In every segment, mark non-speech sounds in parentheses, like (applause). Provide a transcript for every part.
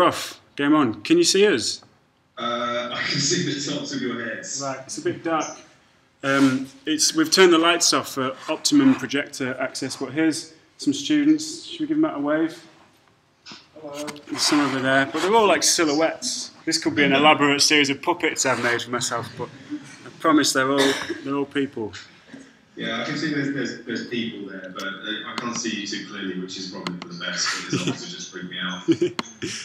Prof, game on. Can you see us? Uh, (laughs) I can see the tops of your heads. Right, it's a bit dark. Um, it's we've turned the lights off for optimum projector access, but here's some students. Should we give them out a wave? Hello. There's some over there, but they're all like silhouettes. This could be an elaborate series of puppets I've made for myself, but I promise they're all they're all people. Yeah, I can see there's, there's, there's people there, but uh, I can't see you too clearly, which is probably for the best, it's obviously just freak me out.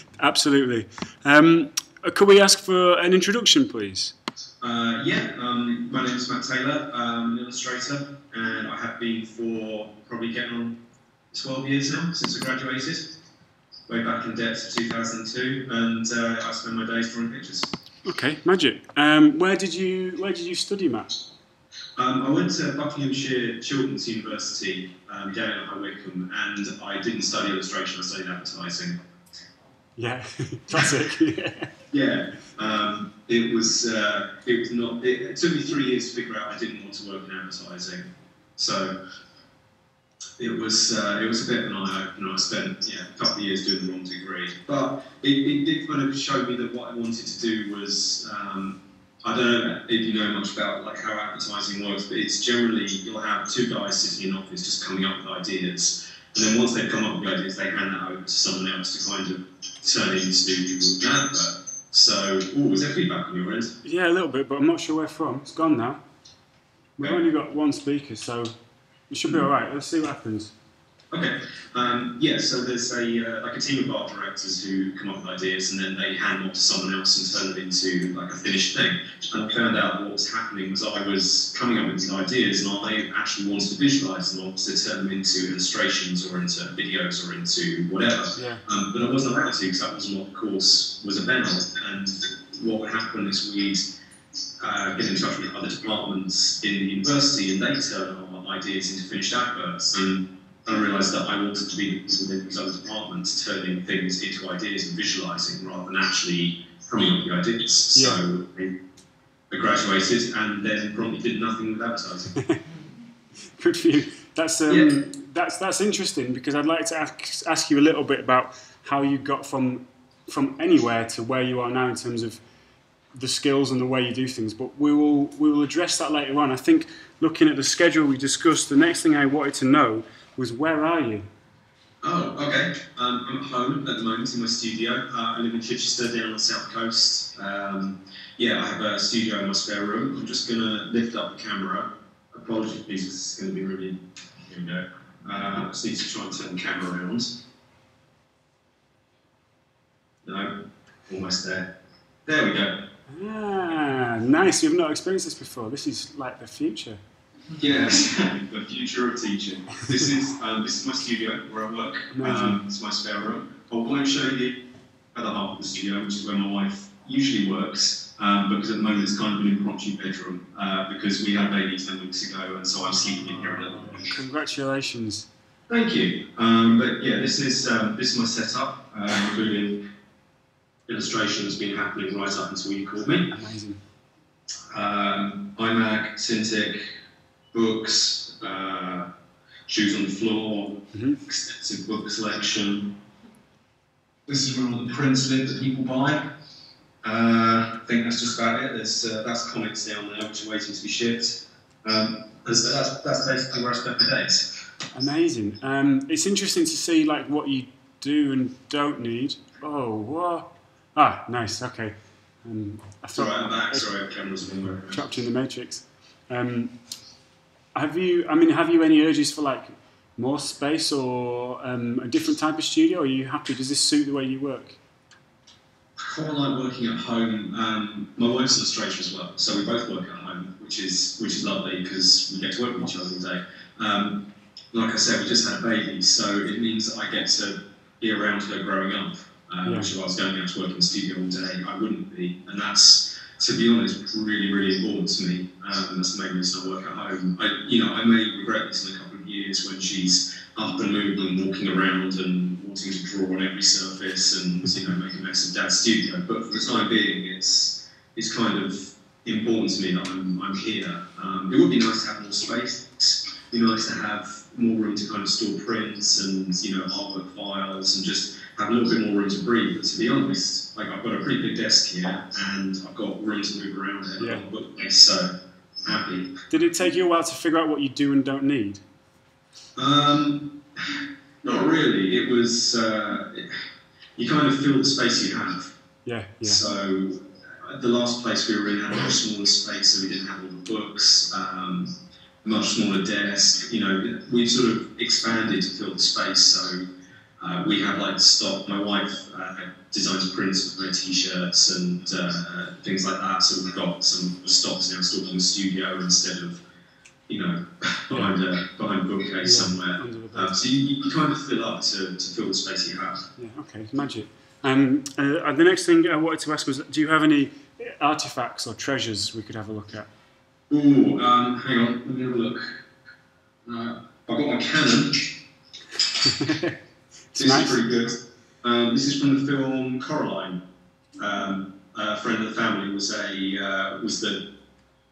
(laughs) Absolutely. Um, could we ask for an introduction, please? Uh, yeah, um, my name is Matt Taylor. I'm an illustrator, and I have been for probably getting on 12 years now since I graduated, way back in depths of 2002, and uh, I spend my days drawing pictures. Okay, magic. Um, where did you Where did you study, Matt? Um, I went to Buckinghamshire Chilterns University um, down at High Wycombe, and I didn't study illustration. I studied advertising. Yeah, (laughs) classic. (laughs) Yeah, um, it was. Uh, it was not. It, it, took me three years to figure out I didn't want to work in advertising. So it was. Uh, it was a bit of an eye opener. I spent yeah a couple of years doing the wrong degree, but it, it did kind of show me that what I wanted to do was. Um, I don't know if you know much about like how advertising works, but it's generally you'll have two guys sitting in an office just coming up with ideas, and then once they've come up with ideas, they hand that over to someone else to kind of turn into an advert. So, oh, was there feedback on your end? Yeah, a little bit, but I'm not sure where from. It's gone now. We've Okay. only got one speaker, so it should be hmm. all right. Let's see what happens. Okay. Um, yeah. So there's a uh, like a team of art directors who come up with ideas, and then they hand them off to someone else and turn them into like a finished thing. And I found out what was happening was I was coming up with these ideas, and I actually wanted to visualize them, or to turn them into illustrations, or into videos, or into whatever. Yeah. Um, but I wasn't allowed to because that wasn't what the course was about. And what would happen is we'd uh, get in touch with other departments in the university and they turn our ideas into finished adverts. And I realised that I wanted to be within these other departments turning things into ideas and visualising rather than actually coming up with ideas. So I, I graduated and then promptly did nothing with advertising. (laughs) Good for you. That's um, Yeah. that's that's interesting because I'd like to ask, ask you a little bit about how you got from from anywhere to where you are now in terms of the skills and the way you do things. But we will we will address that later on. I think looking at the schedule we discussed, the next thing I wanted to know was where are you? Oh, okay. Um, I'm at home at the moment in my studio. Uh, I live in Chichester down on the south coast. Um, yeah, I have a studio in my spare room. I'm just going to lift up the camera. Apologies, please, this is going to be really. Here we go. Uh, I just need to try and turn the camera around. No, almost there. There we go. Ah, nice. You've not experienced this before. This is like the future. Yes, (laughs) the future of teaching. This is um, this is my studio where I work. Um, it's my spare room. I won't show you the other half of the studio, which is where my wife usually works, um, because at the moment it's kind of an impromptu bedroom uh, because we had a baby ten weeks ago, and so I'm sleeping in here a little bit. Congratulations. Thank you. Um, but yeah, this is um, this is my setup, uh, including illustration that's been happening right up until you called me. Amazing. Um, iMac, Cintiq, books, uh, shoes on the floor, Mhm. extensive book selection. This is where all the prints live that people buy. Uh, I think that's just about it. There's uh, that's comics down there which are waiting to be shipped. Um, that's, that's, that's basically where I spend my days. Amazing. Um, it's interesting to see like what you do and don't need. Oh, what? Ah, nice. Okay. Um, I Sorry, thought I'm back. Sorry, cameras are moving. trapped in the matrix. Um, have you? I mean, have you any urges for like more space or um, a different type of studio? Are you happy? Does this suit the way you work? I quite like working at home. Um, my wife's an illustrator as well, so we both work at home, which is which is lovely because we get to work with each other all day. Um, like I said, we just had a baby, so it means that I get to be around her growing up. Uh, Yeah. Which if I was going out to work in the studio all day, I wouldn't be, and that's to be honest it's really really important to me. Um, that's the main reason I work at home. I, you know, I may regret this in a couple of years when she's up and moving and walking around and wanting to draw on every surface and you know make a mess of dad's studio. But for the time being, it's it's kind of important to me that I'm, I'm here. Um, it would be nice to have more space. It'd be nice to have more room to kind of store prints and you know artwork files and just have a little bit more room to breathe. But to be honest, like I've got a pretty big desk here and I've got room to move around it. Yeah. I've got a bookcase, so happy. Did it take you a while to figure out what you do and don't need? Um, not really. It was uh, it, you kind of fill the space you have. Yeah, yeah. So uh, the last place we were in had a much smaller space, so we didn't have all the books. Um, a much smaller desk. You know, we've sort of expanded to fill the space. So uh, we have like stock. My wife uh, designs prints with my t-shirts and uh, things like that. So we've got some stocks now stored in the studio instead of you know (laughs) behind a behind a bookcase Yeah, somewhere. under the bed. Um, so you, you kind of fill up to, to fill the space you have. Yeah, okay, it's magic. Um, uh, the next thing I wanted to ask was, do you have any artifacts or treasures we could have a look at? Ooh, um, hang on, let me have a look. Uh, I've got my Canon. (laughs) it's This nice. is pretty good. Um, this is from the film Coraline. Um, a friend of the family was a uh, was the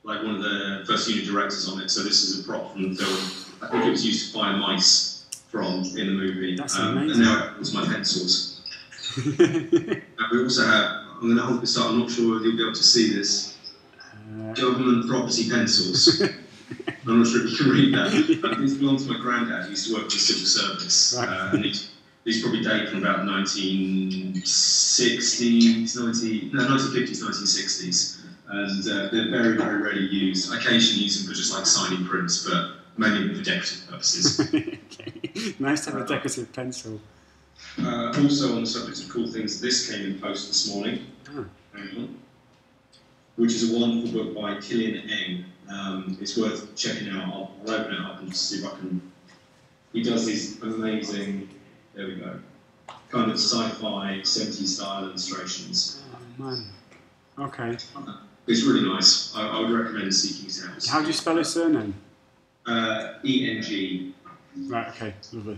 like one of the first unit directors on it. So this is a prop from the film. I think it was used to fire mice from in the movie. That's um, amazing. And now it was my pencils. (laughs) We also have. I'm going to hold this up. I'm not sure if you'll be able to see this. Uh, Government property pencils. (laughs) I'm not sure if you can read that. These belong to my granddad. He used to work for the civil service. Right. Uh, and these, probably date from about 1960s, 19, no, 1950s, 1960s. And uh, they're very, very rarely used. I occasionally use them for just like signing prints, but mainly for decorative purposes. (laughs) okay. Nice to have a decorative pencil. Uh, also, on the subject of cool things, this came in post this morning. On. Which is a wonderful book by Kilian Eng. Um, it's worth checking out. I'll, I'll open it up and just see if I can. He does these amazing, there we go, kind of sci-fi 70s style illustrations. Oh, man. Okay. It's really nice. I, I would recommend seeking it out. How do you spell his surname? Uh, E N G. Right, okay, lovely.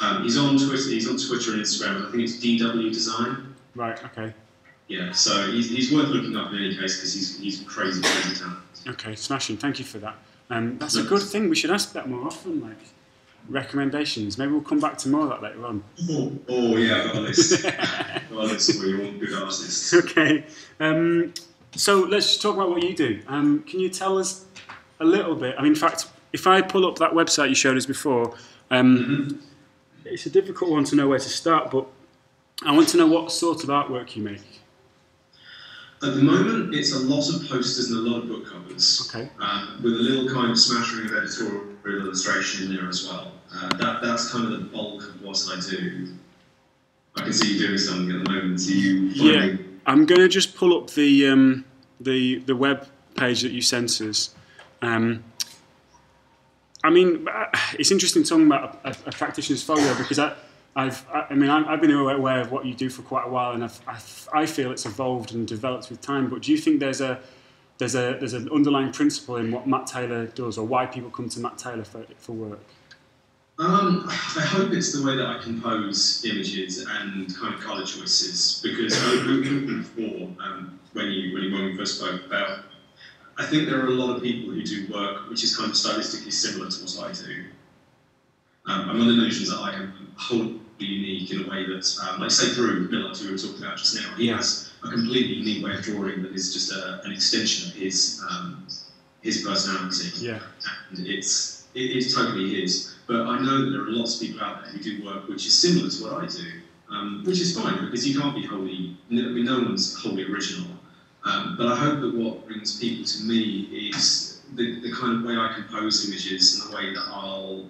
Um, he's on Twitter. He's on Twitter and Instagram. I think it's DW Design. Right, okay. Yeah, so he's, he's worth looking up in any case because he's he's crazy, crazy talented. Okay, smashing. Thank you for that. Um, that's a good thing. We should ask that more often, like recommendations. Maybe we'll come back to more of that later on. Oh, oh yeah, I've got a list. (laughs) Got a list for you, good artists. okay. Um, so let's just talk about what you do. Um, can you tell us a little bit? I mean, in fact, if I pull up that website you showed us before, um, it's a difficult one to know where to start, but I want to know what sort of artwork you make. At the moment, it's a lot of posters and a lot of book covers, Okay. um, with a little kind of smattering of editorial illustration in there as well. Uh, that, that's kind of the bulk of what I do. I can see you doing something at the moment. So you Yeah. I'm going to just pull up the um, the the web page that you sent us. Um, I mean, uh, it's interesting talking about a, a practitioner's folio because I, I've, I, I mean, I'm- I've been aware of what you do for quite a while, and I've, I feel it's evolved and developed with time. But do you think there's a there's a there's an underlying principle in what Matt Taylor does, or why people come to Matt Taylor for, for work? Um, I hope it's the way that I compose images and kind of colour choices because I before um, when you when, you, first spoke about. I think there are a lot of people who do work which is kind of stylistically similar to what I do. Um, I'm under the notions that I am wholly unique in a way that, um, like say Drew Millward, who we were talking about just now, he has a completely unique way of drawing that is just a, an extension of his um, his personality Yeah, and it's it is totally his. But I know that there are lots of people out there who do work which is similar to what I do, um, which is fine because you can't be wholly. I mean, no one's wholly original. Um, but I hope that what brings people to me is the, the kind of way I compose images and the way that I'll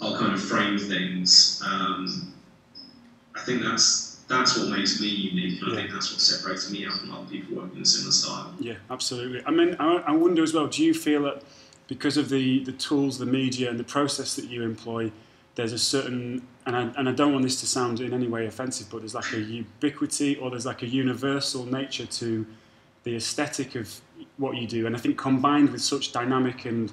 I'll kind of frame things. Um, I think that's that's what makes me unique, and I think that's what separates me out from other people working in a similar style. Yeah, absolutely. I mean, I, I wonder as well. Do you feel that because of the the tools, the media, and the process that you employ, there's a certain and I, and I don't want this to sound in any way offensive, but there's like a ubiquity or there's like a universal nature to the aesthetic of what you do, and I think combined with such dynamic and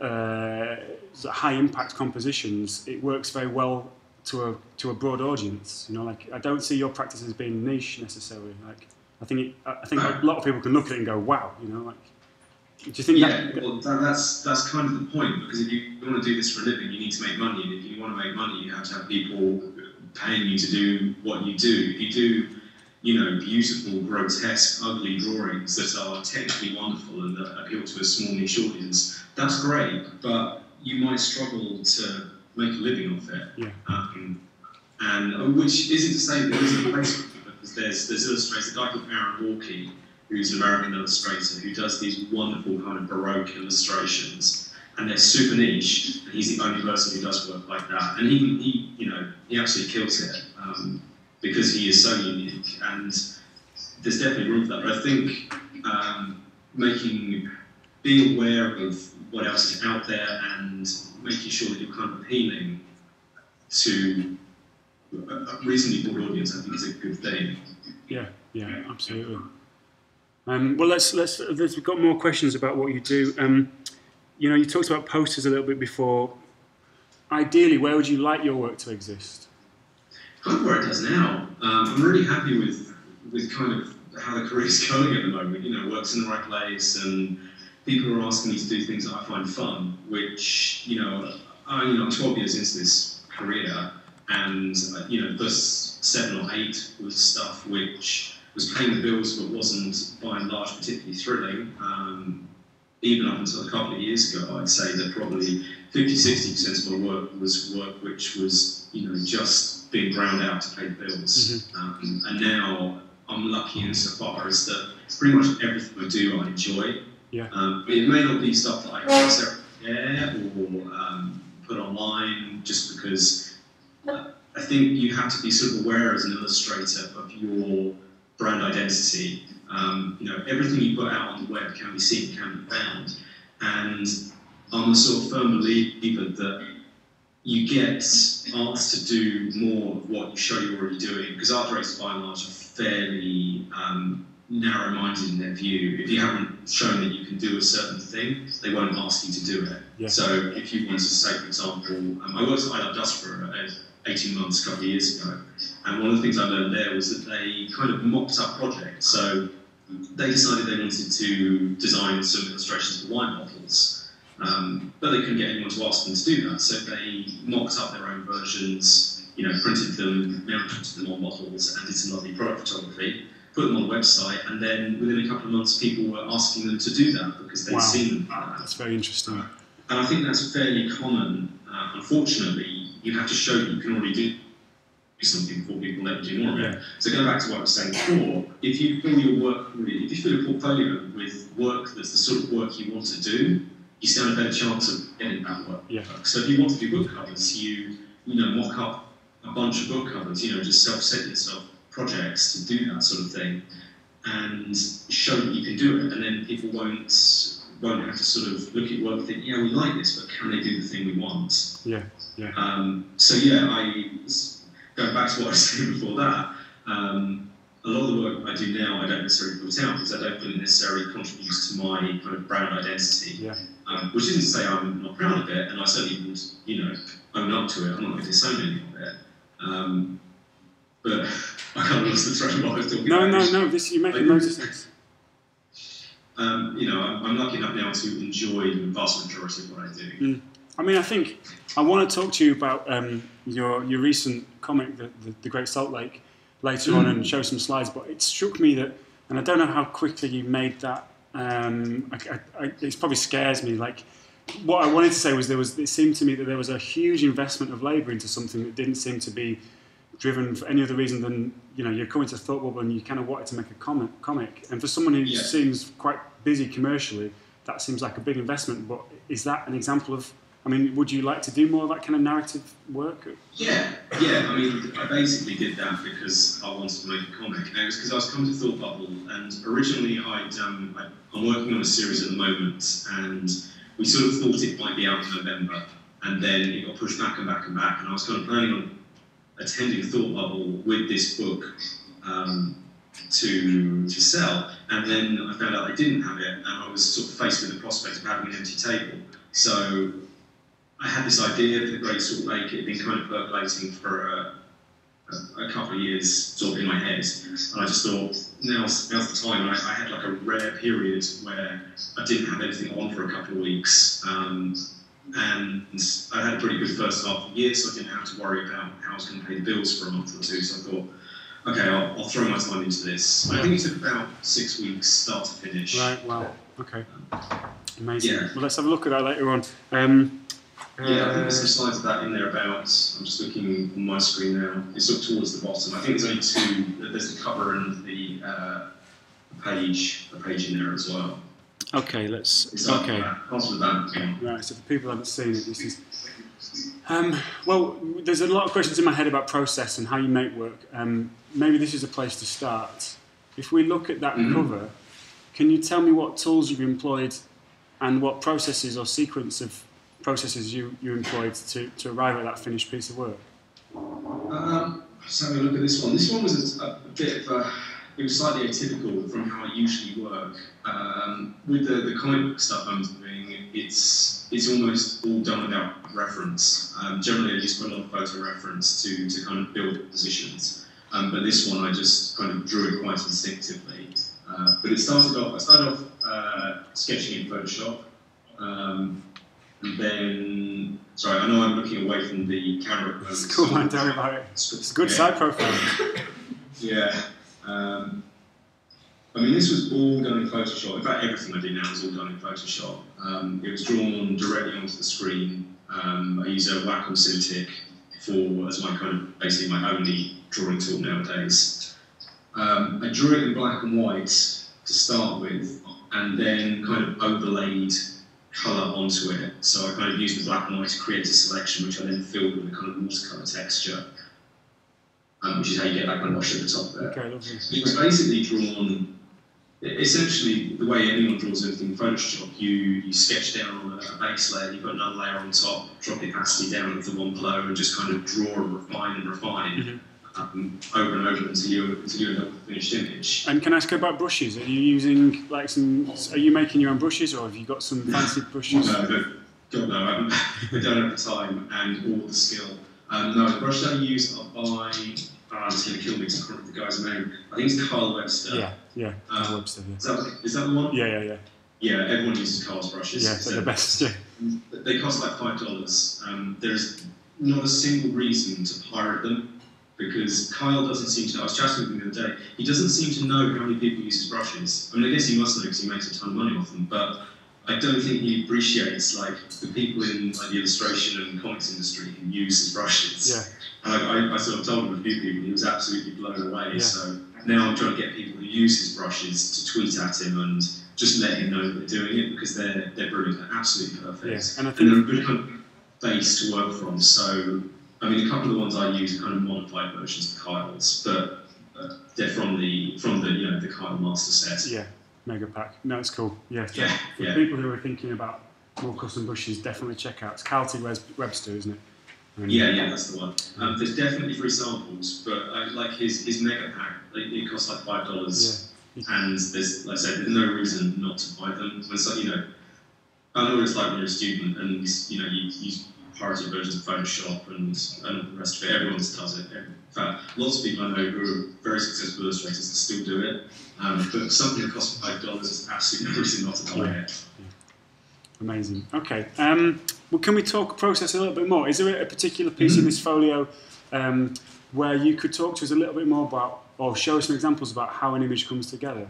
uh, high impact compositions, it works very well to a to a broad audience. You know, like I don't see your practice as being niche necessarily. Like I think it, I think a lot of people can look at it and go, wow, you know, like Do you think yeah, that? well, that, that's that's kind of the point because if you want to do this for a living, you need to make money, and if you want to make money, you have to have people paying you to do what you do. If you do, you know, beautiful, grotesque, ugly drawings that are technically wonderful and that appeal to a small niche audience, that's great, but you might struggle to make a living off it. Yeah. Um, and uh, which isn't to say there isn't a place for it, because there's there's illustrators, a guy called Aaron Horkey, who's an American illustrator who does these wonderful kind of baroque illustrations, and they're super niche. And he's the only person who does work like that, and he, he you know, he absolutely kills it um, because he is so unique, and there's definitely room for that. But I think um, making, being aware of what else is out there, and making sure that you're kind of appealing to a reasonably broad audience, I think is a good thing. Yeah, yeah, absolutely. Um, well, let's let's. There's, we've got more questions about what you do. Um, you know, you talked about posters a little bit before. Ideally, where would you like your work to exist? kind of where it does now. Um, I'm really happy with with kind of how the career's (laughs) going at the moment. You know, works in the right place, and people are asking me to do things that I find fun. Which you know, I, you know, I'm 12 years into this career, and uh, you know, first seven or eight was stuff which was paying the bills, but wasn't by and large particularly thrilling. Um, even up until a couple of years ago, I'd say that probably 50 60% of my work was work which was, you know, just being ground out to pay the bills. Um, and now I'm lucky insofar as that pretty much everything I do I enjoy. Yeah. Um, but it may not be stuff that I necessarily share or um, put online just because uh, I think you have to be sort of aware as an illustrator of your brand identity. Um, you know, everything you put out on the web can be seen, can be found. And I'm a sort of firm believer that you get asked to do more of what you show you're already doing, because art directors by and large are fairly um, narrow-minded in their view. If you haven't shown that you can do a certain thing, they won't ask you to do it. Yeah. So if you want to say, for example, um, I worked at I Love Dust for uh, 18 months, a couple of years ago, and one of the things I learned there was that they kind of mocked up projects. So they decided they wanted to design some illustrations for wine bottles, um, but they couldn't get anyone to ask them to do that. So they mocked up their own versions, you know, printed them, mounted them on bottles, and did some lovely product photography. Put them on the website, and then within a couple of months, people were asking them to do that because they'd Wow. seen them. that. That's very interesting. And I think that's fairly common. Uh, unfortunately, you have to show that you can already do something before people let you do more of it. Yeah. So going back to what I was saying before, if you fill your work with, if you fill a portfolio with work that's the sort of work you want to do, you stand a better chance of getting that work. Yeah. So if you want to do book covers, you you know mock up a bunch of book covers, you know, just self-set yourself projects to do that sort of thing, and show that you can do it, and then people won't won't have to sort of look at work and think, yeah, we like this, but can they do the thing we want? Yeah, yeah. Um, so yeah, I going back to what I was (laughs) saying before that. Um, a lot of the work I do now, I don't necessarily put out because I don't feel it necessarily contributes to my kind of brand identity. Yeah. Um, which isn't to say I'm not proud of it, and I certainly would, you know, own up to it. I'm not going to disown any of it. But I can't lost the of what I was talking No, about. no, no. This you're making of sense. Um, you know, I'm, I'm lucky enough now to enjoy the vast majority of what I do. I mean, I think I want to talk to you about um, your your recent comic, the, the, the Great Salt Lake, later on and show some slides. But it struck me that, and I don't know how quickly you made that. Um, I, I, I, it probably scares me. Like what I wanted to say was there was it seemed to me that there was a huge investment of labour into something that didn't seem to be driven for any other reason than you know you're coming to Thought Bubble and you kind of wanted to make a comic. Comic, and for someone who Yeah. seems quite busy commercially, that seems like a big investment. But is that an example of? I mean, would you like to do more of that kind of narrative work? Yeah, yeah. I mean, I basically did that because I wanted to make a comic, and it was because I was coming to Thought Bubble, and originally I'd um, I, I'm working on a series at the moment, and we sort of thought it might be out in November, and then it got pushed back and back and back, and I was kind of planning on attending Thought Bubble with this book um, to to sell, and then I found out I didn't have it, and I was sort of faced with the prospect of having an empty table. So I had this idea for the Great Salt Lake. It had been kind of percolating for a, a, a couple of years, sort of in my head, and I just thought, now's now's the time. I, I had like a rare period where I didn't have anything on for a couple of weeks, um, and I had a pretty good first half of the year, so I didn't have to worry about how I was going to pay the bills for a month or two. So I thought, okay, I'll, I'll throw my time into this. I think it took about six weeks, start to finish. Right. Wow. Okay. Amazing. Yeah. Well, let's have a look at that later on. Um, Yeah, I think uh, there's some slides of that in there about. I'm just looking on my screen now. It's up towards the bottom. I think there's only two. There's the cover and the uh, page, a page in there as well. Okay. Let's. Okay. that. Pass with that. yeah. Right, so for people who haven't seen it, this is. Um, well, there's a lot of questions in my head about process and how you make work. Um, maybe this is a place to start. If we look at that Mhm. cover, can you tell me what tools you've employed and what processes or sequence of processes you, you employed to, to arrive at that finished piece of work? Um, let's have a look at this one. This one was a, a bit of a, it was slightly atypical from how I usually work. Um, with the, the comic book stuff I'm doing, it's it's almost all done without reference. Um, generally, I use quite a lot of photo reference to, to kind of build positions. Um, but this one, I just kind of drew it quite instinctively. Uh, but it started off, I started off uh, sketching in Photoshop. Um, and then, sorry, I know I'm looking away from the camera. It's cool, man, tell me about it. It's a good Yeah. side profile. Yeah. Um, I mean, this was all done in Photoshop. In fact, everything I do now is all done in Photoshop. Um, it was drawn directly onto the screen. Um, I use a Wacom Cintiq for as my kind of basically my only drawing tool nowadays. Um, I drew it in black and white to start with, and then kind of overlaid colour onto it. So I kind of used the black and white to create a selection, which I then filled with a kind of watercolour texture, um, which is how you get that kind of wash at the top there. Okay, lovely. It was basically drawn. Essentially, the way anyone draws anything in Photoshop, you, you sketch down on a, base layer, you put another layer on top, drop the opacity down into one blow, and just kind of draw and refine and refine Mhm. um, over and over until you until you end up with a finished image. And can I ask about brushes? Are you using like some? Are you making your own brushes, or have you got some fancy brushes? No, no, God no, I, (laughs) I don't have the time and all the skill. Um, no, the brush that I use are by. To kill me because I can't remember the guy's name. I think it's Kyle Webster. Yeah, yeah, Uh, Webster, yeah. Is that, is that the one? Yeah, yeah, yeah. Yeah, everyone uses Kyle's brushes. Yeah, they're the best. Yeah. They cost like five dollars. Um, there's not a single reason to pirate them because Kyle doesn't seem to. I was chatting with him the other day. He doesn't seem to know how many people use his brushes. I mean, I guess he must know because he makes a ton of money off them. But I don't think he appreciates like the people in like, the illustration and comics industry who use his brushes. Yeah. And I, I, I sort of told him a few people, he was absolutely blown away. Yeah. So now I'm trying to get people who use his brushes to tweet at him and just let him know that they're doing it because they're they're brilliant, they're absolutely perfect, Yeah, and I and they're a good kind of base to work from. So I mean, a couple of the ones I use are kind of modified versions of Kyle's, but uh, they're from the from the you know the Kyle master set. yeah, mega pack. No, it's cool. Yeah, so Yeah, for yeah. people who are thinking about more custom bushes, definitely check out. It's Kyle T. Webster, isn't it? And- Yeah, yeah, that's the one. Um, there's definitely free samples, but uh, like his his mega pack, like, it costs like five dollars. Yeah. and there's like I said, there's no reason not to buy them. When so, you know, I know what it's like when you're a student and you know you use versions of Photoshop and and the rest of it. Everyone does it. In fact, lots of people I know who are very successful illustrators still do it. Um, but something that costs five dollars is absolutely reason not to buy it. Amazing. Okay. Um, well, can we talk process a little bit more? Is there a particular piece in this folio um, where you could talk to us a little bit more about, or show us some examples about how an image comes together?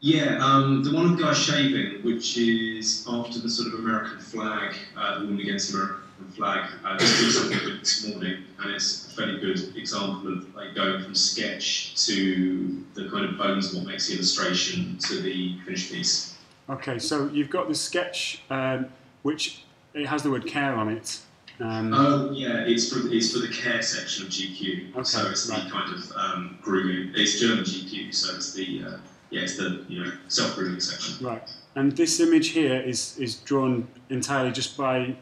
Yeah, um, the one of the guy shaving, which is after the sort of American flag, uh, the woman against the Flag, uh, just did something this morning, and it's a fairly good example of like going from sketch to the kind of bones of what makes the illustration to the finished piece. Okay, so you've got this sketch, um, which it has the word care on it. Um, Oh yeah, it's for it's for the care section of GQ. Okay, so it's right. the kind of um, grooming. It's German GQ, so it's the uh, yeah, it's the you know self grooming section. Right. And this image here is, is drawn entirely just by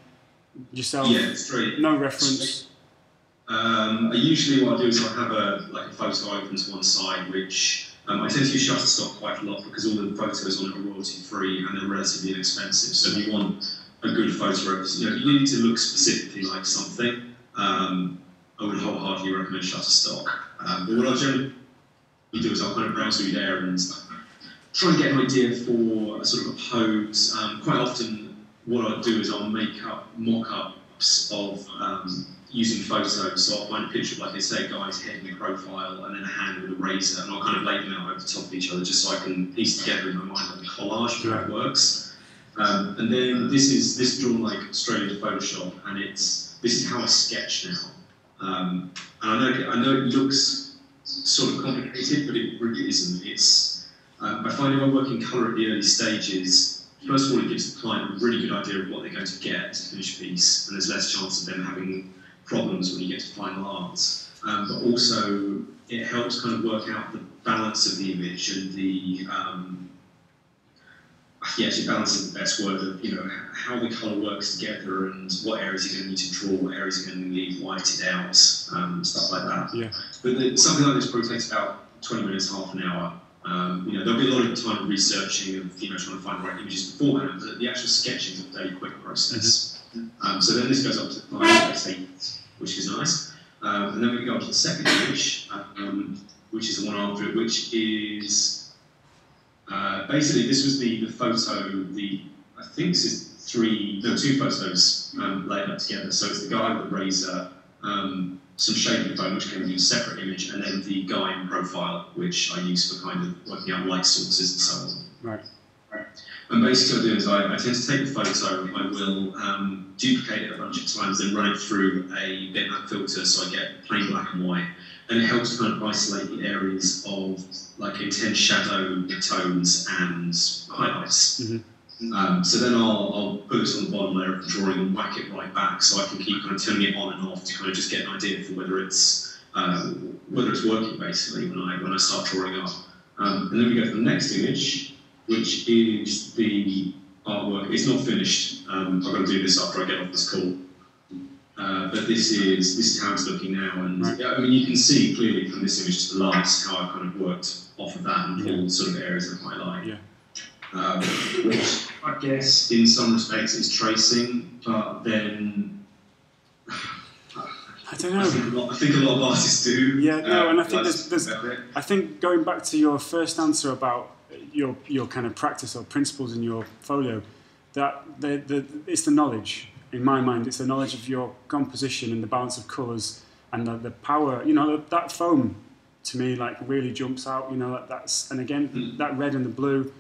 yourself. Yeah, straight. No reference. Um, I usually what I do is I have a like a photo open to one side, which um, I tend to use Shutterstock quite a lot because all the photos on it are royalty free and they're relatively inexpensive. So if you want a good photo, rep- you know, you need to look specifically like something, um, I would wholeheartedly recommend Shutterstock. Um, but what I generally do is I'll kind of browse through there and try and get an idea for a sort of a pose. Um, quite often, what I'll do is I'll make up mock-ups of um, using photos. So I'll find a picture of, like I say, a guy's head in a profile and then a hand with a razor, and I'll kind of lay them out over the top of each other just so I can piece together in my mind like a collage how it works. Um, and then this is this drawn like straight into Photoshop, and it's this is how I sketch now. Um, and I know I know it looks sort of complicated, but it really isn't. It's um, I find if I work in colour at the early stages, first of all, it gives the client a really good idea of what they're going to get to finish a piece, and there's less chance of them having problems when you get to final art. Um, but also, it helps kind of work out the balance of the image and the um, yeah, actually balance is the best word of you know how the colour works together and what areas you're going to need to draw, what areas you're going to leave whited out, um, stuff like that. Yeah. But the, something like this probably takes about 20 minutes, half an hour. Um, you know, there'll be a lot of time researching and you know trying to find the right images beforehand, but the actual sketching is a fairly quick process. Um, so then this goes up to five, let's which is nice. Um, and then we go on to the second image, um, which is the one after it, which is uh, basically this was the, the photo, the I think this is three, no, two photos um, laid up together. So it's the guy with the razor, um, some shading foam, which in a separate image, and then the guy in profile, which I use for kind of working out light sources and so on. Right. And basically, what I do is I, I tend to take the photo, I will um, duplicate it a bunch of times, then run it through a bitmap filter so I get plain black and white. And it helps kind of isolate the areas of like intense shadow tones and highlights. Mhm. Um, so then I'll, I'll put this on the bottom layer of the drawing and whack it right back so I can keep kind of turning it on and off to kind of just get an idea for whether it's uh, whether it's working basically when I when I start drawing up. Um, and then we go to the next image, which is the artwork. It's not finished. Um, I've got to do this after I get off this call. Uh, but this is this is how it's looking now, and Right. yeah, I mean you can see clearly from this image to the last how I've kind of worked off of that and pulled sort of areas of my like. Yeah. Um, which I guess in some respects is tracing, but then I don't I know. think a lot, I think a lot of artists do. Yeah, no, uh, and I think there's- there's- I think going back to your first answer about your your kind of practice or principles in your folio, that the, the it's the knowledge in my mind. It's the knowledge of your composition and the balance of colours and the, the power. You know that foam to me like really jumps out. You know that, that's and again Mm. that red and the blue.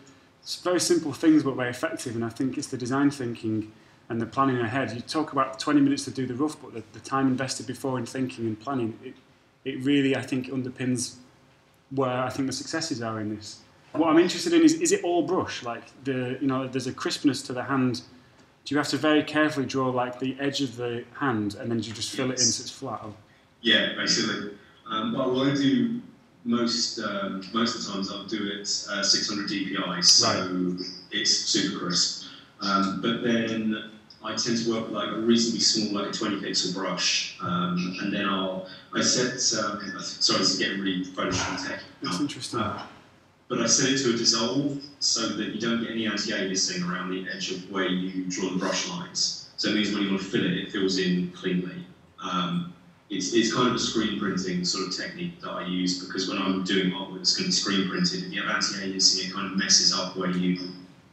It's very simple things but very effective. And I think it's the design thinking and the planning ahead. You talk about 20 minutes to do the rough, but the, the time invested before in thinking and planning, it, it really, I think, underpins where I think the successes are in this. What I'm interested in is, is it all brush? Like, the, you know, there's a crispness to the hand. Do you have to very carefully draw, like, the edge of the hand, and then do you just fill it in so it's flat? Or, Yeah, basically. Um, what I do most um, most of the times, I'll do it uh, 600 DPI, so it's super crisp. Um, but then I tend to work with like a reasonably small, like a 20 pixel brush, um, and then I'll I set. Um, sorry, this is getting really Photoshop tech. it's interesting. Uh, but I set it to a dissolve so that you don't get any anti-aliasing around the edge of where you draw the brush lines. So it means when you want to fill it, it fills in cleanly. Um, it's, it's kind of a screen printing sort of technique that I use because when I'm doing artwork that's going to be screen printed, if you have anti-aliasing, it kind of messes up where you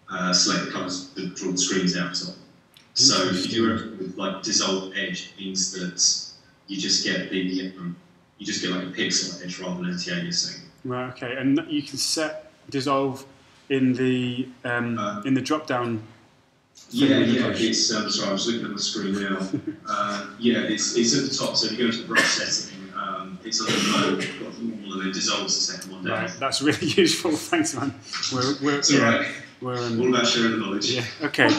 uh, select the colours that draw the screens out of. So if you do it with like dissolve edge, it means that you just get the um, you just get like a pixel edge rather than anti-aliasing. Right, okay. And you can set dissolve in the um, Uh, in the drop down. Yeah, yeah, it's um, sorry, I was looking at the screen now. (laughs) uh, yeah, it's, it's at the top. So if you go to the brush setting, um, it's on the mode, got normal, and then dissolves the second one down. Right, that's really (laughs) useful. Thanks, man. We're, we're, It's all yeah, right. we're, um, All about sharing the knowledge. Yeah. Okay.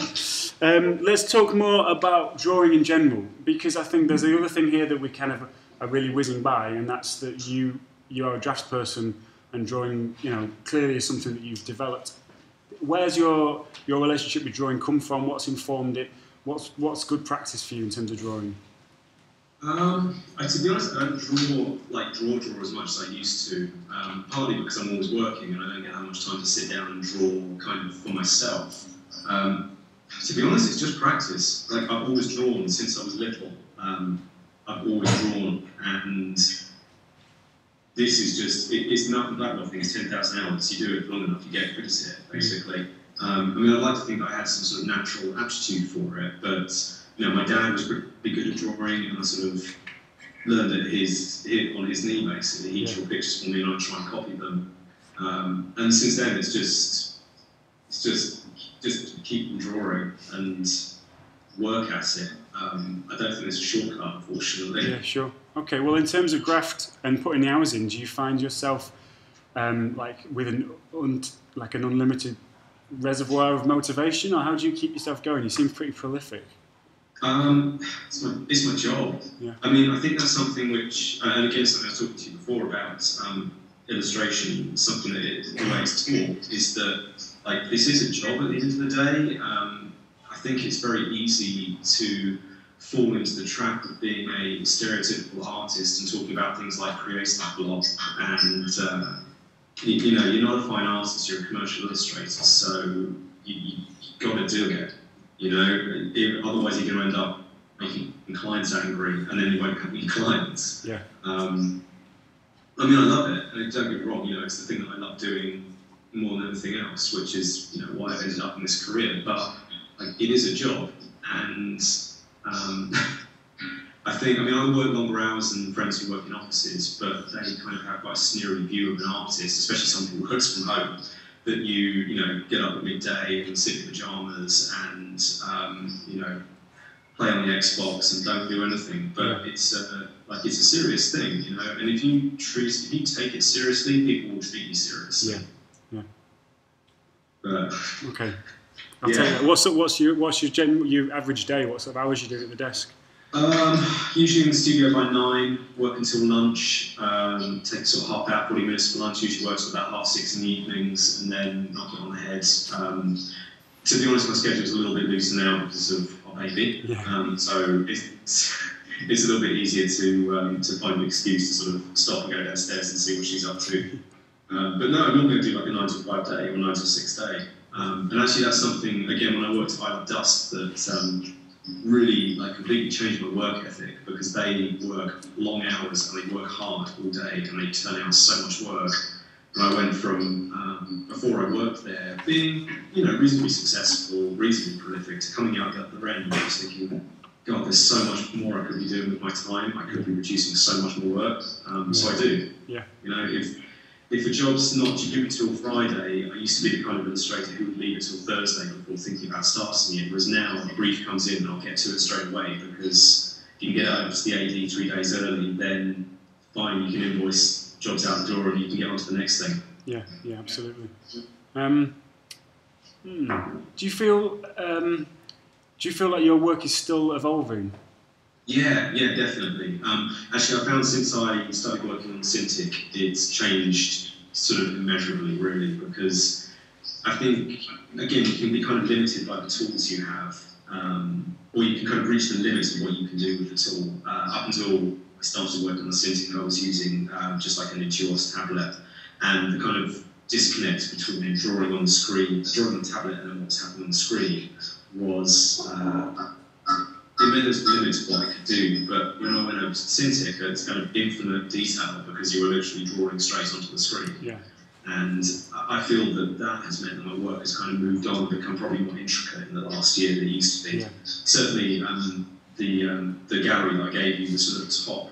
Um, let's talk more about drawing in general because I think there's another thing here that we kind of are really whizzing by, and that's that you you are a draftsperson and drawing, you know, clearly is something that you've developed. Where's your your relationship with drawing come from? What's informed it? What's what's good practice for you in terms of drawing? Um, I, to be honest, I don't draw like draw draw as much as I used to. Um, partly because I'm always working and I don't get that much time to sit down and draw kind of for myself. Um, to be honest, it's just practice. Like I've always drawn since I was little. Um, I've always drawn, and this is just it, it's Malcolm Gladwell thing. It's ten thousand hours. You do it long enough, you get good at it, basically. Um, I mean, I'd like to think I had some sort of natural aptitude for it, but you know, my dad was pretty good at drawing, and I sort of learned at his, his on his knee basically. He drew pictures for me, and I'd try and copy them. Um, and since then, it's just it's just just keep drawing and work at it. Um, I don't think there's a shortcut, unfortunately. Yeah, sure. Okay, well, in terms of graft and putting the hours in, do you find yourself um, like with an un- like an unlimited reservoir of motivation, or how do you keep yourself going? You seem pretty prolific. Um, it's my, it's my job. Yeah. I mean, I think that's something which, uh, and again, something I was talking to you before about um, illustration, something that it relates to is that, like, this is a job at the end of the day. Um, I think it's very easy to fall into the trap of being a stereotypical artist and talking about things like creative block and, uh, you, you know, you're not a fine artist, you're a commercial illustrator, so you, you, you've got to do it. You know, if, otherwise you're going to end up making clients angry, and then you won't have any clients. Yeah. Um, I mean, I love it. And don't get me wrong. You know, it's the thing that I love doing more than anything else, which is you know why I've ended up in this career. But like, it is a job, and um, (laughs) I think I mean I work longer hours than friends who work in offices, but they kind of have quite a sneery view of an artist, especially someone who works from home that you you know get up at midday and sit in pajamas and um, you know play on the Xbox and don't do anything. But it's uh, like it's a serious thing, you know. And if you treat if you take it seriously, people will treat you seriously. Yeah, yeah. But Okay. I'll tell you. Yeah. What's what's your what's your gen, your average day? What sort of hours you do at the desk? um, usually in the studio by nine, work until lunch. Um, take sort of half hour, forty minutes for lunch. Usually works till about half six in the evenings, and then knock it on the head. Um, to be honest, my schedule is a little bit looser now because of our baby. Yeah. Um, so it's, (laughs) it's a little bit easier to um, to find an excuse to sort of stop and go downstairs and see what she's up to. Um, but no, I'm not going to do like a nine to five day or nine to six day. Um, and actually, that's something again when I worked at I Love Dust that um, really like completely changed my work ethic because they work long hours and they work hard all day and they turn out so much work. And I went from um, before I worked there being you know reasonably successful, reasonably prolific to coming out at the other end and just thinking, God, there's so much more I could be doing with my time. I could be producing so much more work. Um, so I do. Yeah. You know, if if a job's not due until Friday, I used to be the kind of illustrator who would leave it until Thursday before thinking about starting it. Whereas now, a brief comes in and I'll get to it straight away because if you can get it over to the AD three days early, then fine, you can invoice jobs out the door and you can get on to the next thing. Yeah, yeah, absolutely. Um, hmm. Do you feel um, do you feel like your work is still evolving? Yeah, yeah, definitely. Um, actually, I found since I started working on Cintiq, it's changed sort of immeasurably, really, because I think, again, you can be kind of limited by the tools you have, um, or you can kind of reach the limits of what you can do with the tool. Uh, up until I started working on Cintiq, I was using um, just like an Intuos tablet, and the kind of disconnect between drawing on the screen, drawing on the tablet, and then what's happening on the screen was. Uh, it meant limits to what I could do, but when I went over to Cintiq, it's kind of infinite detail because you were literally drawing straight onto the screen. Yeah. And I feel that that has meant that my work has kind of moved on and become probably more intricate in the last year than it used to be. Yeah. Certainly, um, the um, the gallery that I gave you, the sort of top,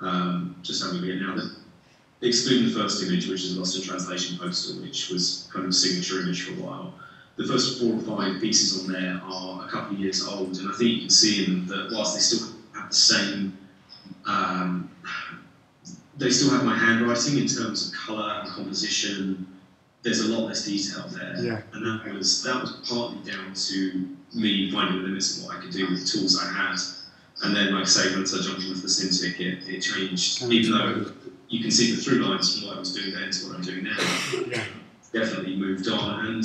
um, just having a look at it now, the, excluding the first image, which is a lost in translation poster, which was kind of a signature image for a while the first four or five pieces on there are a couple of years old, and I think you can see in them that whilst they still have the same, um, they still have my handwriting in terms of colour and composition. There's a lot less detail there, Yeah. and that was that was partly down to me finding the limits of what I could do with the tools I had. And then, like I say, once I jumped into the Cintiq, it, it changed. Even though you can see the through lines from what I was doing then to what I'm doing now, Yeah. definitely moved on. And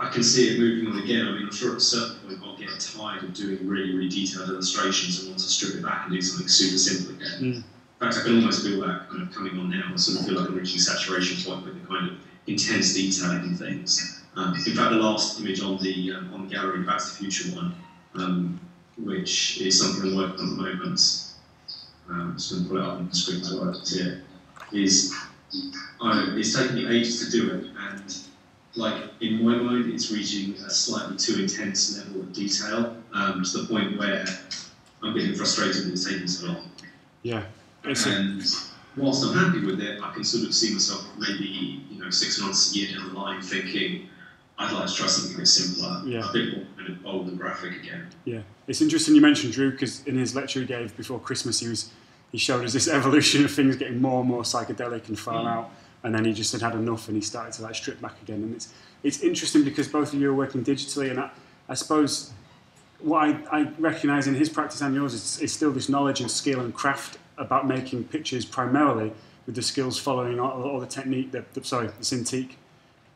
I can see it moving on again. I mean, I'm sure at a certain point I'll get tired of doing really, really detailed illustrations and want to strip it back and do something super simple again. Mm. In fact, I can almost feel that kind of coming on now. I sort of feel like I'm reaching saturation point with the kind of intense detailing and things. Um, in fact, the last image on the um, on the gallery, Back to the Future one, um, which is something I'm working on at the moment. Um, just going to pull it up on the screen so I can see it. is uh, it's taken me ages to do it, and like in my mind, it's reaching a slightly too intense level of detail um, to the point where I'm getting frustrated that it's taking so long. Yeah. It's a, And whilst I'm happy with it, I can sort of see myself maybe you know six months, a year down the line, thinking I'd like to try something a bit simpler, Yeah. a bit more kind of bold and graphic again. yeah. It's interesting you mentioned Drew because in his lecture he gave before Christmas, he was he showed us this (laughs) evolution of things getting more and more psychedelic and far Mm. out, and then he just had had enough and he started to like strip back again. And it's it's interesting because both of you are working digitally, and I, I suppose what I, I recognise in his practice and yours is, is still this knowledge and skill and craft about making pictures primarily with the skills following all, all the technique, the, the, sorry, the Cintiq,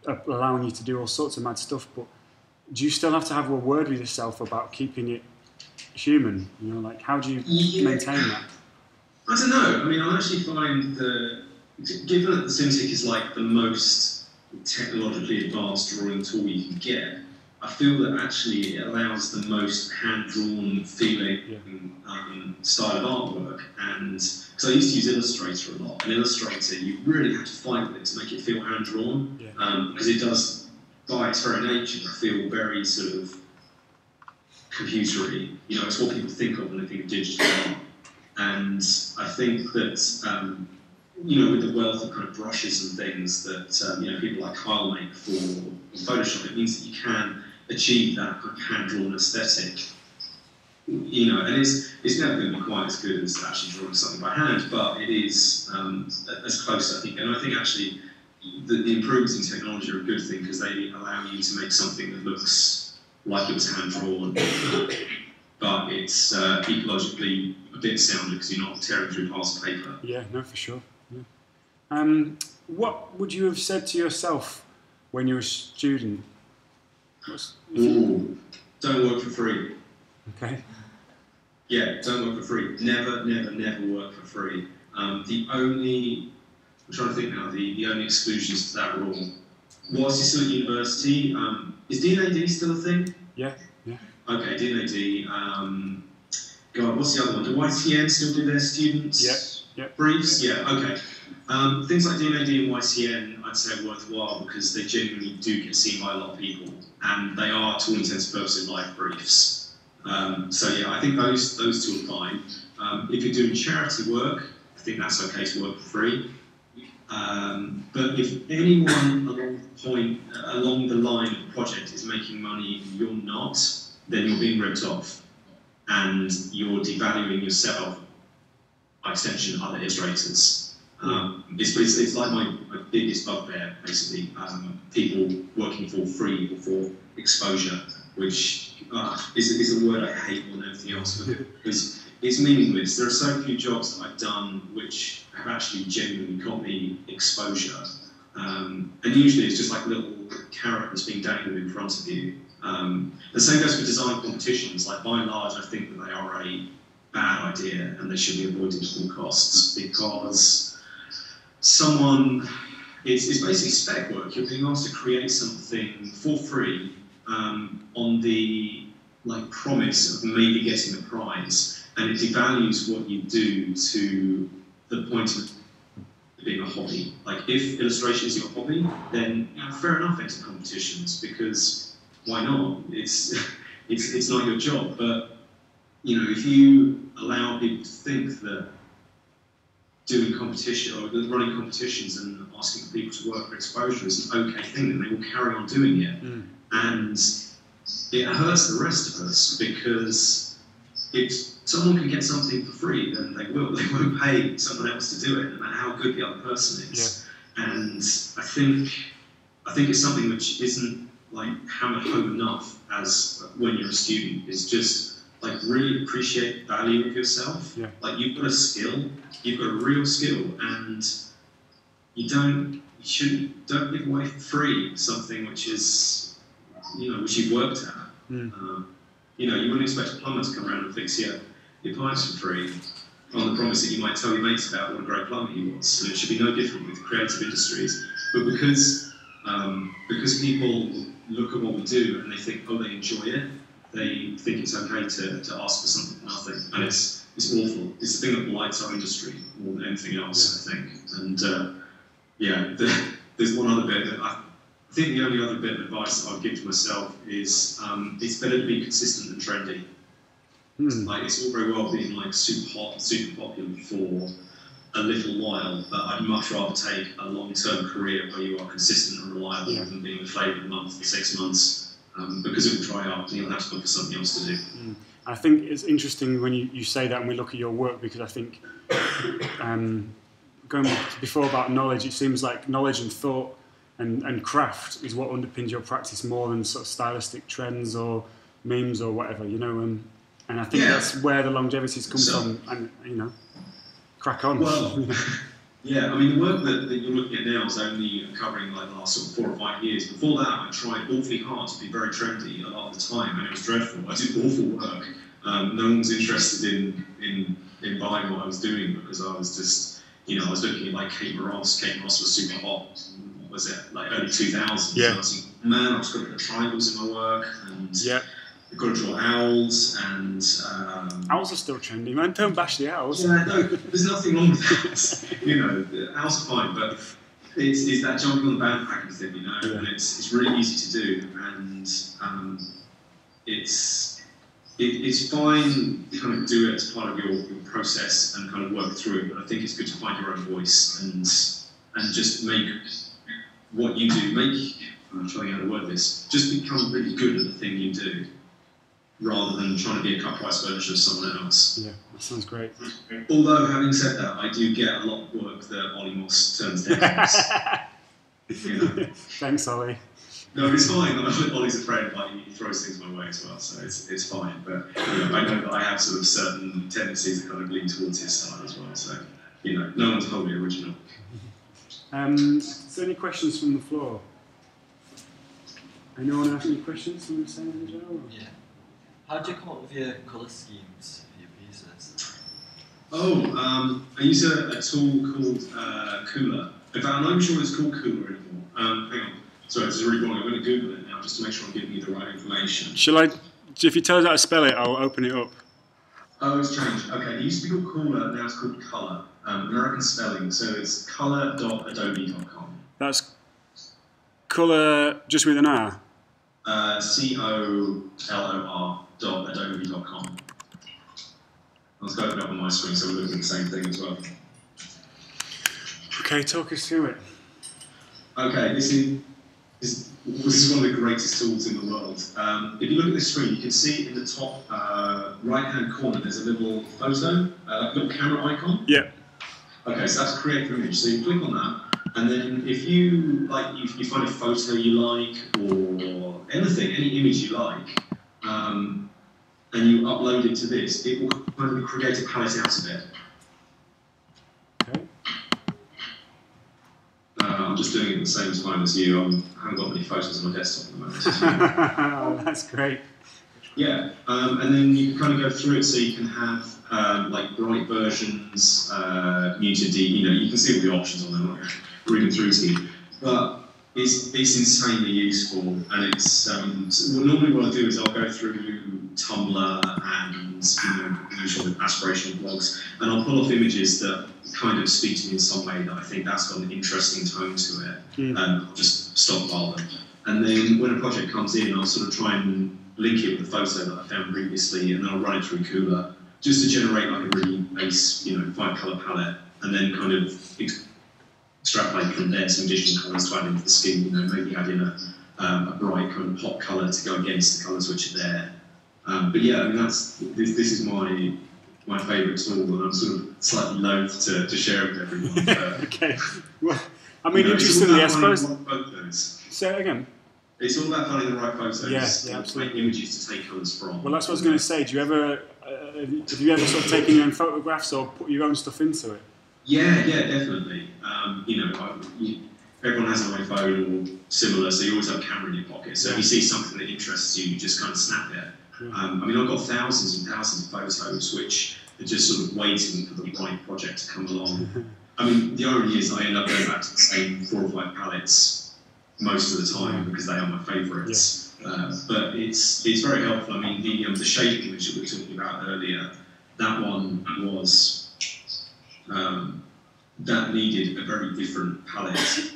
uh, allowing you to do all sorts of mad stuff. But do you still have to have a word with yourself about keeping it human? You know, like how do you Yeah. maintain that? I don't know. I mean, I actually find that, given that the Cintiq is like the most technologically advanced drawing tool you can get, I feel that actually it allows the most hand-drawn feeling Yeah. um, style of artwork. And because I used to use Illustrator a lot, and Illustrator you really have to fight with it to make it feel hand-drawn, Yeah. because it does, by its very nature, feel very sort of computery. You know, it's what people think of when they think of digital art. And I think that, um, you know, with the wealth of kind of brushes and things that, um, you know, people like Kyle make for Photoshop, it means that you can achieve that kind of hand-drawn aesthetic. You know, and it's, it's never going to be quite as good as actually drawing something by hand, but it is um, as close, I think. And I think actually the, the improvements in technology are a good thing because they allow you to make something that looks like it was hand drawn, but it's uh, ecologically a bit sounder because you're not tearing through piles of paper. Yeah, no, for sure. Um, what would you have said to yourself when you were a student? What's, if you- Ooh, don't work for free. okay. Yeah, don't work for free. Never, never, never work for free. Um, the only, I'm trying to think now, the, the only exclusions to that rule. Whilst you're still at university, um, is D&AD still a thing? Yeah, yeah. Okay, D&AD. Um, God, what's the other one? Do YCN still do their students? Yeah, yeah. Briefs? Yeah, okay. Um, things like D&AD and YCN, I'd say are worthwhile because they genuinely do get seen by a lot of people, and they are, to all intents and purposes, live briefs. Um, so yeah, I think those those two are fine. Um, if you're doing charity work, I think that's okay to work for free. Um, but if anyone along the point, along the line of the project is making money and you're not, then you're being ripped off, and you're devaluing yourself. By extension, other illustrators. Um, it's, it's, it's like my, my biggest bugbear, basically. Um, people working for free or for exposure, which uh, is, is a word I hate more than anything else because (laughs) it's meaningless. There are so few jobs that I've done which have actually genuinely got me exposure. Um, and usually it's just like a little carrot that's being dangled in front of you. Um, the same goes for design competitions. Like by and large, I think that they are a bad idea and they should be avoided at all costs because someone, it's, it's basically spec work. You're being asked to create something for free um, on the like promise of maybe getting a prize, and it devalues what you do to the point of being a hobby. Like if illustration is your hobby, then you know, fair enough enter competitions because why not? It's (laughs) it's it's not your job, but you know if you allow people to think that doing competition or running competitions and asking people to work for exposure is an okay thing, and they will carry on doing it. Mm. And it hurts the rest of us because if someone can get something for free, then they will. They won't pay someone else to do it, no matter how good the other person is. And I think I think it's something which isn't like hammered home enough as when you're a student. Is just like really appreciate the value of yourself. Yeah. Like you've got a skill, you've got a real skill, and you don't you shouldn't don't give away for free something which is you know which you've worked at. Mm. Um, you know, you wouldn't expect a plumber to come around and fix your, your pipes for free on the promise that you might tell your mates about what a great plumber he was. And it should be no different with creative industries. But because um, because people look at what we do and they think, oh, they enjoy it, they think it's okay to, to ask for something for nothing. And it's it's awful. It's the thing that blights our industry more than anything else, I think. And uh, yeah, the, there's one other bit that I, I think the only other bit of advice that I'd give to myself is um, it's better to be consistent than trendy. Hmm. Like it's all very well being like super hot, and super popular for a little while, but I'd much rather take a long-term career where you are consistent and reliable Yeah. than being a flavour of the month for six months, um, because it will dry up and you'll have to look for something else to do. I think it's interesting when you, you say that and we look at your work because I think um, going before about knowledge, it seems like knowledge and thought and, and craft is what underpins your practice more than sort of stylistic trends or memes or whatever, you know. Um, and I think Yeah. that's where the longevity's come So- from. And you know, crack on. Well, (laughs) yeah, I mean, the work that, that you're looking at now is only covering like the last sort of four or five years. Before that, I tried awfully hard to be very trendy a lot of the time, and it was dreadful. I did awful work. Um, no one was interested in, in, in buying what I was doing because I was just, you know, I was looking at like Kate Moss. Kate Moss was super hot. What was it? Like early 2000s. Yeah. And I was thinking, man, I've just got put triangles in my work, and yeah, I've got to draw owls, and um, owls are still trendy, man. Don't bash the owls. yeah, no, there's nothing wrong with that. (laughs) you know, the owls are fine, but it's, it's that jumping on the bandwagon thing, you know, Yeah. and it's, it's really easy to do, and um, it's it, it's fine to kind of do it as part of your, your process and kind of work through it, but I think it's good to find your own voice and and just make what you do, make, I'm trying how to word this, just become really good at the thing you do, rather than trying to be a cut price version of someone else. Yeah, that sounds great. Although, having said that, I do get a lot of work that Ollie Moss turns down. (laughs) you know. Thanks, Ollie. No, it's fine. Ollie's a friend, like he throws things my way as well, so it's, it's fine. But you know, I know that I have sort of certain tendencies that kind of lean towards his style as well. So you know, no one's wholly original. Um, is there any questions from the floor? Anyone have any questions? Someone say anything, Joe? or- Yeah. How do you come up with your colour schemes for your pieces? Oh, um, I use a, a tool called uh, Kuler. In fact, I'm not even sure it's called Kuler anymore. Um, hang on. Sorry, this is really wrong. I'm going to Google it now just to make sure I'm giving you the right information. Shall I? If you tell us how to spell it, I'll open it up. Oh, it's changed. Okay, it used to be called Kuler, now it's called Color. Um, American spelling, so it's color.adobe.com. That's colour just with an R. Uh, C O L O R dot adobe.com. Let's go open up on my screen so we're looking at the same thing as well. Okay, talk us through it. Okay, this is, this, this is one of the greatest tools in the world. Um, if you look at this screen, you can see in the top uh, right-hand corner there's a little photo, uh, like a little camera icon. Yeah. Okay, so that's create from image. So you click on that, and then if you like, you, you find a photo you like, or anything, any image you like, um, and you upload it to this, it will kind of create a palette out of it. Okay. Uh, I'm just doing it at the same time as you. I'm, I haven't got many photos on my desktop at the moment. (laughs) oh, That's great. Yeah, um, and then you can kind of go through it so you can have um, like bright versions, uh, muted. You know, you can see all the options on there. I'm not going to read them through to you, but it's it's insanely useful. And it's um, so well, normally what I do is I'll go through Tumblr and you know usual aspirational blogs, and I'll pull off images that kind of speak to me in some way that I think that's got an interesting tone to it, Mm. and I'll just stockpile them. And then when a project comes in, I'll sort of try and link it with a photo that I found previously, and then I'll run it through Kuler just to generate like a really nice, you know, five color palette, and then kind of ex- extrapolate from there some additional colors to add into the scheme. You know, maybe add in a, um, a bright kind of pop color to go against the colors which are there. Um, but yeah, I mean that's this, this is my my favourite tool, and I'm sort of slightly loath to, to share it with everyone. But, (laughs) okay. Well, I you mean, know, interestingly, I suppose. it again. It's all about finding the right photos. Yeah, yeah, absolutely. Images to take colours from. Well, that's what I was going to say. Do you ever, uh, have you ever sort of taken your own photographs or put your own stuff into it? Yeah, yeah, definitely. Um, you know, I, you, everyone has an iPhone or similar, so you always have a camera in your pocket. So if you see something that interests you, you just kind of snap it. Um, I mean, I've got thousands and thousands of photos which are just sort of waiting for the right project to come along. (laughs) I mean, the irony is I end up going back to the same four or five palettes most of the time because they are my favourites. Uh, but it's it's very helpful. I mean, the um, the shading image that we were talking about earlier, that one was um, that needed a very different palette.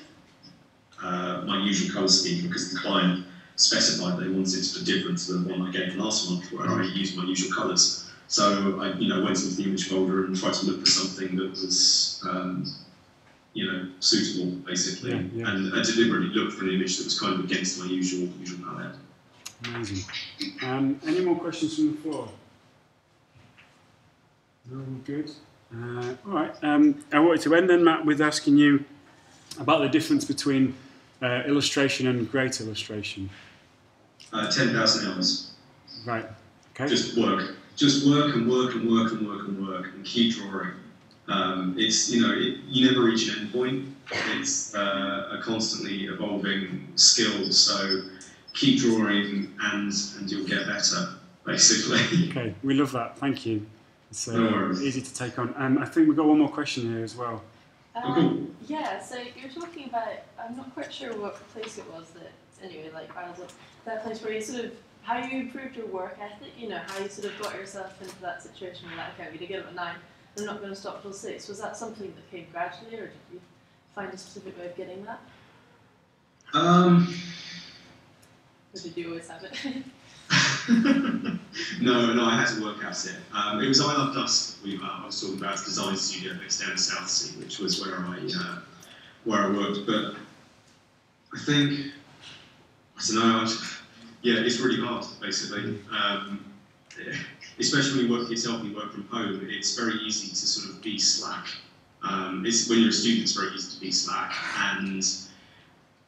Uh, my usual colour scheme because the client specified they wanted it to be different to the one I gave last month where I used my usual colours. So I, you know, went into the image folder and tried to look for something that was, um, you know, suitable basically, Yeah, yeah. and I deliberately looked for an image that was kind of against my usual usual palette. Amazing. Um, any more questions from the floor? No, good. Uh, all right. Um, I wanted to end then, Matt, with asking you about the difference between uh, illustration and great illustration. Uh, Ten thousand hours. Right. Okay. just work, just work and work and work and work and work and keep drawing. Um, it's you know it, you never reach an end point. It's uh, a constantly evolving skill. So keep drawing and and you'll get better. Basically, Okay. We love that. Thank you. It's uh, No easy to take on. Um, I think we've got one more question here as well. Um, yeah, so you were talking about, I'm not quite sure what place it was that, anyway, like, I was that place where you sort of, how you improved your work ethic, you know, how you sort of got yourself into that situation where, like, okay, I'm going to get up at nine, I'm not going to stop till six. Was that something that came gradually, or did you find a specific way of getting that? um, Or did you always have it? (laughs) (laughs) no, no, I had to work out it. Um, it was I Love Dust. We, uh, I was talking about design studio based down in Southsea, which was where I uh, where I worked. But I think I don't know. I, yeah, it's really hard, basically. Um, (laughs) especially when you work yourself you work from home, it's very easy to sort of be slack. Um, it's when you're a student, it's very easy to be slack, and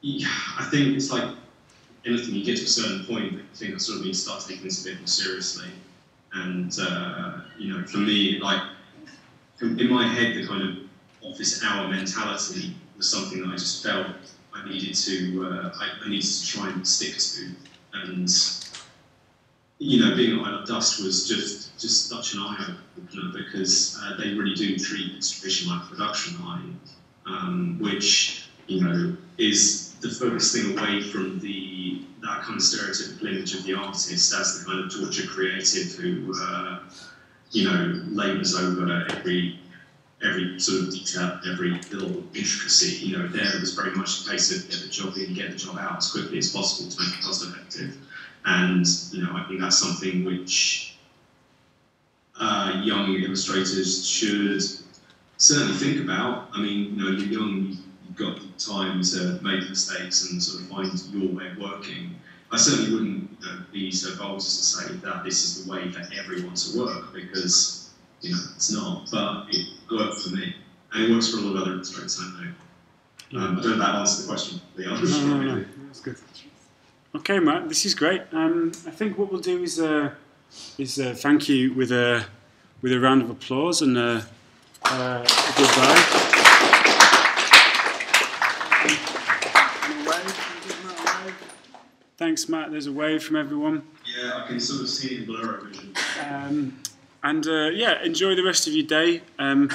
yeah, I think it's like anything, you get to a certain point, I think that sort of means start taking this a bit more seriously. And, uh, you know, for me, like, in my head, the kind of office hour mentality was something that I just felt I needed to, uh, I, I needed to try and stick to. And, you know, being at I Love Dust was just, just such an eye opener because uh, they really do treat exhibition like production line, um, which, you know, is the thing away from the that kind of stereotypical image of the artist as the kind of tortured creative who, uh, you know, labours over every every sort of detail, every little intricacy. You know, there it was very much a case of get the job in, get the job out as quickly as possible to make it cost effective. And you know, I think that's something which uh, young illustrators should certainly think about. I mean, you know, you're young, got time to make mistakes and sort of find your way of working. I certainly wouldn't you know, be so bold as to say that this is the way for everyone to work because you know it's not. But it worked for me, and it works for a lot of other illustrators I know. Um, I don't know if that answers the question. Be honest, No, no, no. That's good. Okay, Matt, this is great. Um, I think what we'll do is uh, is uh, thank you with a with a round of applause and uh, uh, a goodbye. Thanks, Matt. There's a wave from everyone. Yeah, I can sort of see it in blurry vision. Um, and uh, yeah, enjoy the rest of your day, um,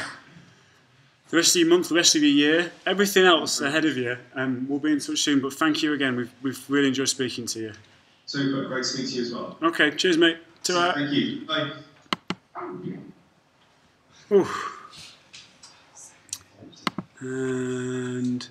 the rest of your month, the rest of your year, everything else ahead of you. Um, we'll be in touch soon. But thank you again. We've, we've really enjoyed speaking to you. Super, great to speak to you as well. Okay, cheers, mate. Ta-ra. Thank you. Bye. Oof. And